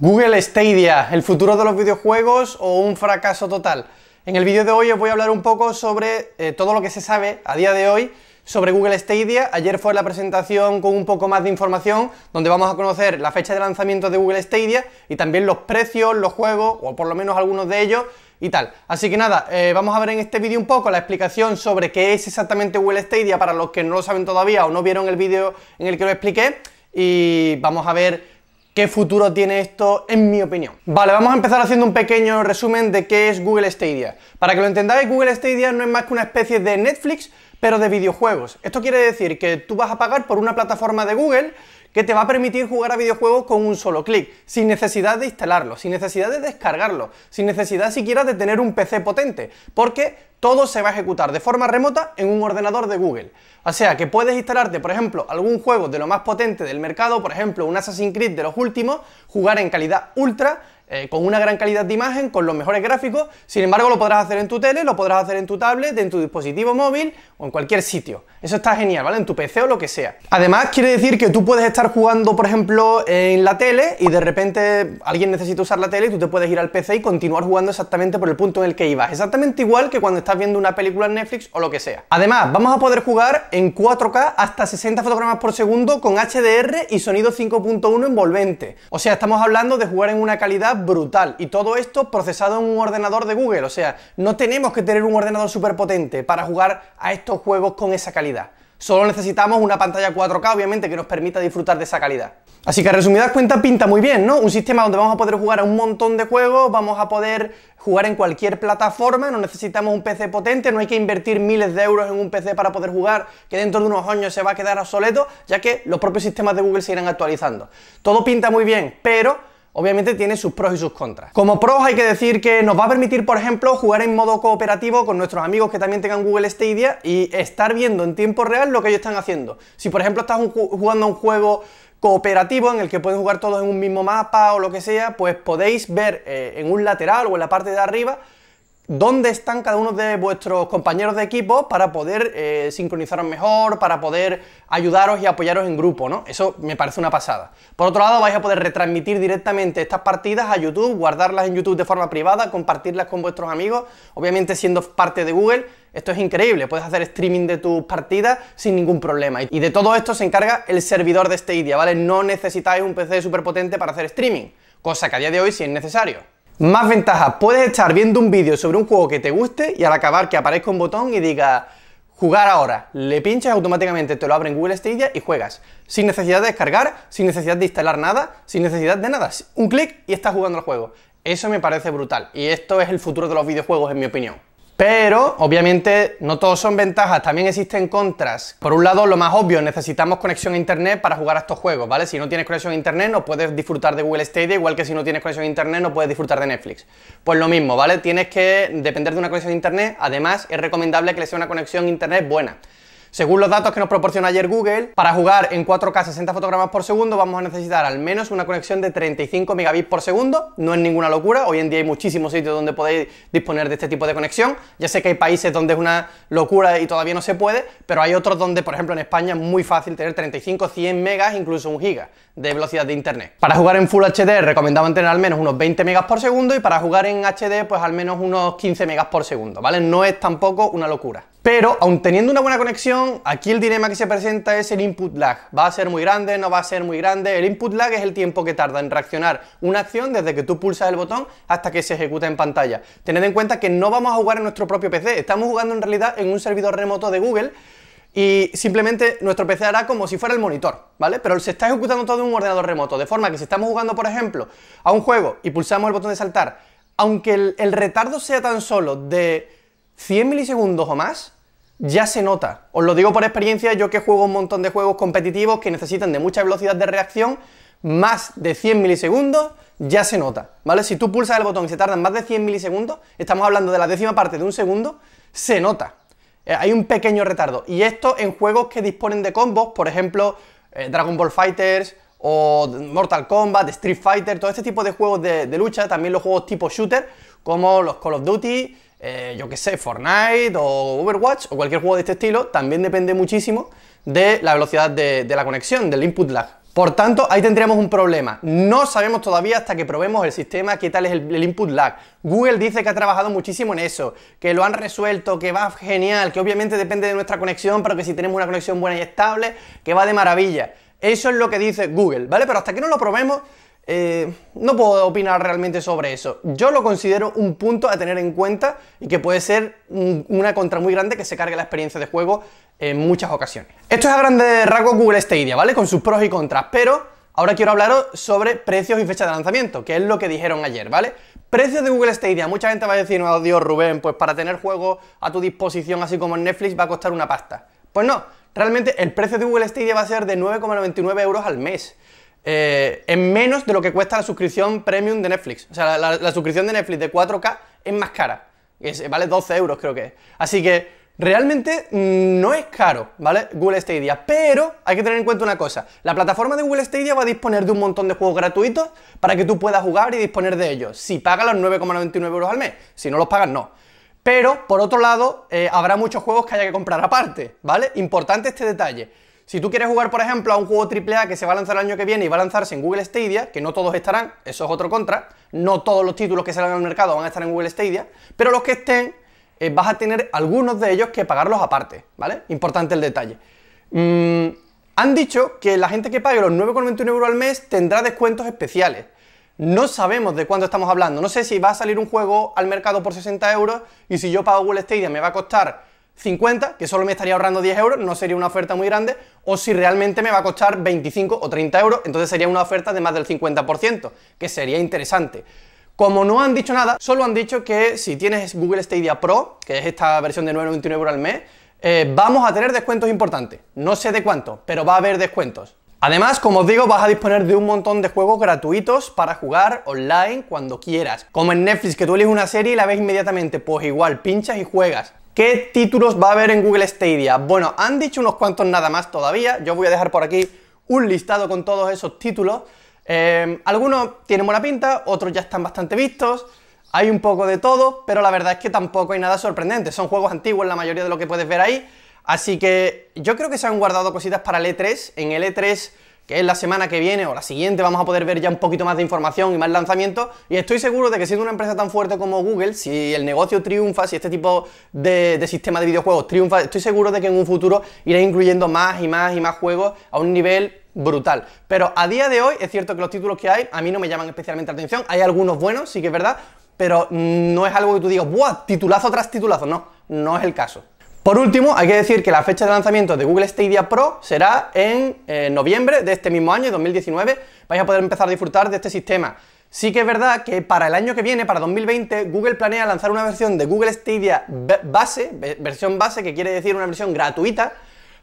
Google Stadia, el futuro de los videojuegos o un fracaso total. En el vídeo de hoy os voy a hablar un poco sobre eh, todo lo que se sabe a día de hoy sobre Google Stadia. Ayer fue la presentación con un poco más de información, donde vamos a conocer la fecha de lanzamiento de Google Stadia y también los precios, los juegos, o por lo menos algunos de ellos, y tal. Así que nada, eh, vamos a ver en este vídeo un poco la explicación sobre qué es exactamente Google Stadia para los que no lo saben todavía o no vieron el vídeo en el que lo expliqué, y vamos a ver ¿Qué futuro tiene esto, en mi opinión? Vale, vamos a empezar haciendo un pequeño resumen de qué es Google Stadia. Para que lo entendáis, Google Stadia no es más que una especie de Netflix, pero de videojuegos. Esto quiere decir que tú vas a pagar por una plataforma de Google que te va a permitir jugar a videojuegos con un solo clic, sin necesidad de instalarlo, sin necesidad de descargarlo, sin necesidad siquiera de tener un PC potente, porque todo se va a ejecutar de forma remota en un ordenador de Google. O sea que puedes instalarte, por ejemplo, algún juego de lo más potente del mercado, por ejemplo, un Assassin's Creed de los últimos, jugar en calidad ultra, eh, con una gran calidad de imagen, con los mejores gráficos, sin embargo lo podrás hacer en tu tele, lo podrás hacer en tu tablet, en tu dispositivo móvil o en cualquier sitio. Eso está genial, ¿vale? En tu PC o lo que sea. Además, quiere decir que tú puedes estar jugando, por ejemplo, en la tele y de repente alguien necesita usar la tele y tú te puedes ir al PC y continuar jugando exactamente por el punto en el que ibas. Exactamente igual que cuando estás viendo una película en Netflix o lo que sea. Además, vamos a poder jugar en 4K hasta 60 fotogramas por segundo con HDR y sonido 5.1 envolvente. O sea, estamos hablando de jugar en una calidad brutal. Y todo esto procesado en un ordenador de Google. O sea, no tenemos que tener un ordenador súper potente para jugar a estos juegos con esa calidad. Solo necesitamos una pantalla 4K, obviamente, que nos permita disfrutar de esa calidad. Así que, resumidas cuentas, pinta muy bien, ¿no? Un sistema donde vamos a poder jugar a un montón de juegos, vamos a poder jugar en cualquier plataforma, no necesitamos un PC potente, no hay que invertir miles de euros en un PC para poder jugar, que dentro de unos años se va a quedar obsoleto, ya que los propios sistemas de Google se irán actualizando. Todo pinta muy bien, pero obviamente tiene sus pros y sus contras. Como pros hay que decir que nos va a permitir, por ejemplo, jugar en modo cooperativo con nuestros amigos que también tengan Google Stadia y estar viendo en tiempo real lo que ellos están haciendo. Si por ejemplo estás jugando a un juego cooperativo en el que pueden jugar todos en un mismo mapa o lo que sea, pues podéis ver eh, en un lateral o en la parte de arriba dónde están cada uno de vuestros compañeros de equipo para poder eh, sincronizaros mejor, para poder ayudaros y apoyaros en grupo, ¿no? Eso me parece una pasada. Por otro lado, vais a poder retransmitir directamente estas partidas a YouTube, guardarlas en YouTube de forma privada, compartirlas con vuestros amigos, obviamente siendo parte de Google, esto es increíble, puedes hacer streaming de tus partidas sin ningún problema. Y de todo esto se encarga el servidor de Stadia, ¿vale? No necesitáis un PC súper potente para hacer streaming, cosa que a día de hoy sí es necesario. Más ventajas, puedes estar viendo un vídeo sobre un juego que te guste y al acabar que aparezca un botón y diga jugar ahora, le pinchas automáticamente te lo abre en Google Stadia y juegas, sin necesidad de descargar, sin necesidad de instalar nada, sin necesidad de nada, un clic y estás jugando el juego. Eso me parece brutal. Y esto es el futuro de los videojuegos en mi opinión. Pero, obviamente, no todos son ventajas, también existen contras. Por un lado, lo más obvio, necesitamos conexión a internet para jugar a estos juegos, ¿vale? Si no tienes conexión a internet, no puedes disfrutar de Google Stadia, igual que si no tienes conexión a internet, no puedes disfrutar de Netflix. Pues lo mismo, ¿vale? Tienes que depender de una conexión a internet, además, es recomendable que le sea una conexión a internet buena. Según los datos que nos proporciona ayer Google, para jugar en 4K 60 fotogramas por segundo vamos a necesitar al menos una conexión de 35 megabits por segundo. No es ninguna locura, hoy en día hay muchísimos sitios donde podéis disponer de este tipo de conexión. Ya sé que hay países donde es una locura y todavía no se puede, pero hay otros donde, por ejemplo, en España es muy fácil tener 35, 100 megas, incluso un giga de velocidad de internet. Para jugar en Full HD recomendaban tener al menos unos 20 megas por segundo y para jugar en HD pues al menos unos 15 megas por segundo, ¿vale? No es tampoco una locura. Pero, aun teniendo una buena conexión, aquí el dilema que se presenta es el input lag. ¿Va a ser muy grande? ¿No va a ser muy grande? El input lag es el tiempo que tarda en reaccionar una acción desde que tú pulsas el botón hasta que se ejecuta en pantalla. Tened en cuenta que no vamos a jugar en nuestro propio PC, estamos jugando en realidad en un servidor remoto de Google y simplemente nuestro PC hará como si fuera el monitor, ¿vale? Pero se está ejecutando todo en un ordenador remoto, de forma que si estamos jugando, por ejemplo, a un juego y pulsamos el botón de saltar, aunque el, el retardo sea tan solo de 100 milisegundos o más, ya se nota. Os lo digo por experiencia, yo que juego un montón de juegos competitivos que necesitan de mucha velocidad de reacción, más de 100 milisegundos, ya se nota, ¿vale? Si tú pulsas el botón y se tardan más de 100 milisegundos, estamos hablando de la décima parte de un segundo, se nota. Eh, hay un pequeño retardo. Y esto en juegos que disponen de combos, por ejemplo, eh, Dragon Ball Fighters o Mortal Kombat, Street Fighter, todo este tipo de juegos de, de lucha, también los juegos tipo shooter, como los Call of Duty, eh, yo que sé, Fortnite o Overwatch o cualquier juego de este estilo, también depende muchísimo de la velocidad de, la conexión, del input lag. Por tanto, ahí tendríamos un problema. No sabemos todavía hasta que probemos el sistema qué tal es el, input lag. Google dice que ha trabajado muchísimo en eso, que lo han resuelto, que va genial, que obviamente depende de nuestra conexión, pero que si tenemos una conexión buena y estable, que va de maravilla. Eso es lo que dice Google, ¿vale? Pero hasta que no lo probemos, eh, no puedo opinar realmente sobre eso. Yo lo considero un punto a tener en cuenta y que puede ser una contra muy grande que se cargue la experiencia de juego en muchas ocasiones. Esto es a grandes rasgos Google Stadia, ¿vale? Con sus pros y contras, pero ahora quiero hablaros sobre precios y fecha de lanzamiento, que es lo que dijeron ayer, ¿vale? Precios de Google Stadia. Mucha gente va a decir, no, Dios, Rubén, pues para tener juegos a tu disposición, así como en Netflix, va a costar una pasta. Pues no, realmente el precio de Google Stadia va a ser de 9,99 euros al mes. Eh, en menos de lo que cuesta la suscripción premium de Netflix. O sea, la, suscripción de Netflix de 4K es más cara. vale 12 euros creo que es. Así que realmente mm, no es caro, ¿vale? Google Stadia. Pero hay que tener en cuenta una cosa. La plataforma de Google Stadia va a disponer de un montón de juegos gratuitos para que tú puedas jugar y disponer de ellos. Si pagas los 9,99 euros al mes. Si no los pagas, no. Pero, por otro lado, eh, habrá muchos juegos que haya que comprar aparte, ¿vale? Importante este detalle. Si tú quieres jugar, por ejemplo, a un juego AAA que se va a lanzar el año que viene y va a lanzarse en Google Stadia, que no todos estarán, eso es otro contra, no todos los títulos que salgan al mercado van a estar en Google Stadia, pero los que estén, eh, vas a tener algunos de ellos que pagarlos aparte, ¿vale? Importante el detalle. Mm, han dicho que la gente que pague los 9,21 euros al mes tendrá descuentos especiales. No sabemos de cuánto estamos hablando. No sé si va a salir un juego al mercado por 60 euros y si yo pago Google Stadia me va a costar 50, que solo me estaría ahorrando 10 euros, no sería una oferta muy grande, o si realmente me va a costar 25 o 30 euros, entonces sería una oferta de más del 50%, que sería interesante. Como no han dicho nada, solo han dicho que si tienes Google Stadia Pro, que es esta versión de 9,29 euros al mes, eh, vamos a tener descuentos importantes. No sé de cuánto, pero va a haber descuentos. Además, como os digo, vas a disponer de un montón de juegos gratuitos para jugar online cuando quieras. Como en Netflix, que tú eliges una serie y la ves inmediatamente, pues igual, pinchas y juegas. ¿Qué títulos va a haber en Google Stadia? Bueno, han dicho unos cuantos nada más todavía. Yo voy a dejar por aquí un listado con todos esos títulos. Eh, algunos tienen buena pinta, otros ya están bastante vistos. Hay un poco de todo, pero la verdad es que tampoco hay nada sorprendente. Son juegos antiguos la mayoría de lo que puedes ver ahí. Así que yo creo que se han guardado cositas para el E3. En el E3 que es la semana que viene o la siguiente, vamos a poder ver ya un poquito más de información y más lanzamientos. Y estoy seguro de que siendo una empresa tan fuerte como Google, si el negocio triunfa, si este tipo de, sistema de videojuegos triunfa, estoy seguro de que en un futuro irá incluyendo más y más y más juegos a un nivel brutal. Pero a día de hoy es cierto que los títulos que hay a mí no me llaman especialmente la atención. Hay algunos buenos, sí que es verdad, pero no es algo que tú digas, ¡buah! Titulazo tras titulazo. No, no es el caso. Por último, hay que decir que la fecha de lanzamiento de Google Stadia Pro será en eh, noviembre de este mismo año, 2019. Vais a poder empezar a disfrutar de este sistema. Sí que es verdad que para el año que viene, para 2020, Google planea lanzar una versión de Google Stadia base, versión base, que quiere decir una versión gratuita,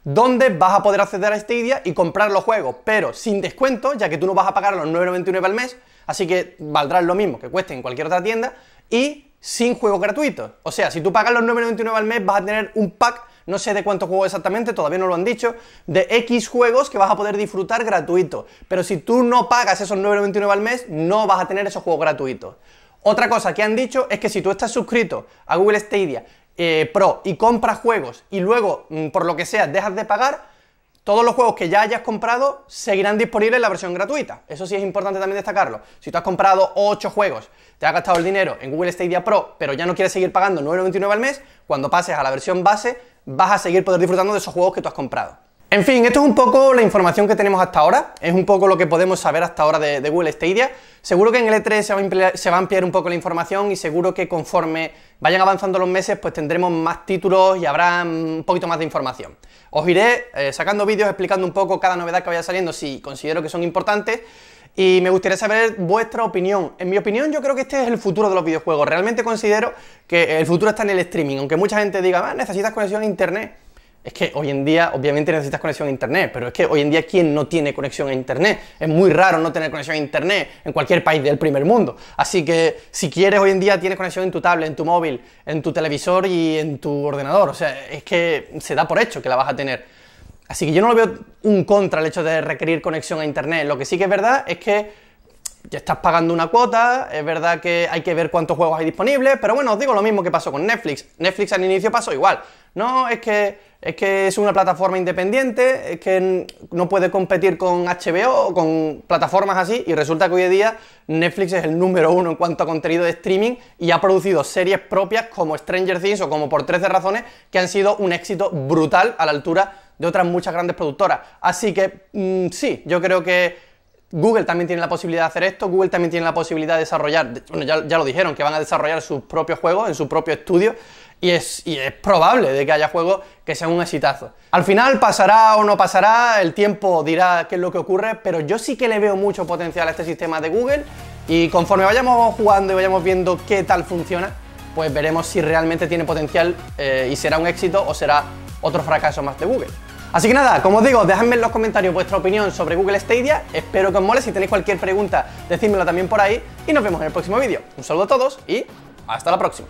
donde vas a poder acceder a Stadia y comprar los juegos, pero sin descuento, ya que tú no vas a pagar los 9,99 al mes, así que valdrá lo mismo que cueste en cualquier otra tienda, y sin juegos gratuitos. O sea, si tú pagas los 9,99 al mes, vas a tener un pack, no sé de cuántos juegos exactamente, todavía no lo han dicho, de X juegos que vas a poder disfrutar gratuito. Pero si tú no pagas esos 9,99 al mes, no vas a tener esos juegos gratuitos. Otra cosa que han dicho es que si tú estás suscrito a Google Stadia eh, Pro y compras juegos y luego, mm, por lo que sea, dejas de pagar, todos los juegos que ya hayas comprado seguirán disponibles en la versión gratuita. Eso sí es importante también destacarlo. Si tú has comprado 8 juegos, te has gastado el dinero en Google Stadia Pro, pero ya no quieres seguir pagando 9,99 al mes, cuando pases a la versión base vas a seguir poder disfrutando de esos juegos que tú has comprado. En fin, esto es un poco la información que tenemos hasta ahora, es un poco lo que podemos saber hasta ahora de, Google Stadia. Seguro que en el E3 se va, a ampliar, se va, a ampliar, un poco la información y seguro que conforme vayan avanzando los meses, pues tendremos más títulos y habrá un poquito más de información. Os iré eh, sacando vídeos explicando un poco cada novedad que vaya saliendo si considero que son importantes y me gustaría saber vuestra opinión. En mi opinión, yo creo que este es el futuro de los videojuegos. Realmente considero que el futuro está en el streaming, aunque mucha gente diga, ah, necesitas conexión a internet. Es que hoy en día, obviamente necesitas conexión a internet, pero es que hoy en día, ¿quién no tiene conexión a internet? Es muy raro no tener conexión a internet en cualquier país del primer mundo. Así que, si quieres, hoy en día tienes conexión en tu tablet, en tu móvil, en tu televisor y en tu ordenador. O sea, es que se da por hecho que la vas a tener. Así que yo no lo veo un contra el hecho de requerir conexión a internet. Lo que sí que es verdad es que estás pagando una cuota, es verdad que hay que ver cuántos juegos hay disponibles, pero bueno, os digo lo mismo que pasó con Netflix. Netflix al inicio pasó igual. No, es que es que es una plataforma independiente, es que no puede competir con HBO o con plataformas así, y resulta que hoy en día Netflix es el número uno en cuanto a contenido de streaming y ha producido series propias como Stranger Things o como Por 13 razones que han sido un éxito brutal a la altura de otras muchas grandes productoras. Así que mm, sí, yo creo que Google también tiene la posibilidad de hacer esto, Google también tiene la posibilidad de desarrollar, bueno, ya, lo dijeron, que van a desarrollar sus propios juegos en su propio estudio, y es, y es probable de que haya juegos que sean un exitazo. Al final pasará o no pasará, el tiempo dirá qué es lo que ocurre, pero yo sí que le veo mucho potencial a este sistema de Google, y conforme vayamos jugando y vayamos viendo qué tal funciona, pues veremos si realmente tiene potencial eh, y será un éxito o será otro fracaso más de Google. Así que nada, como os digo, dejadme en los comentarios vuestra opinión sobre Google Stadia, espero que os mole, si tenéis cualquier pregunta, decídmelo también por ahí, y nos vemos en el próximo vídeo. Un saludo a todos y hasta la próxima.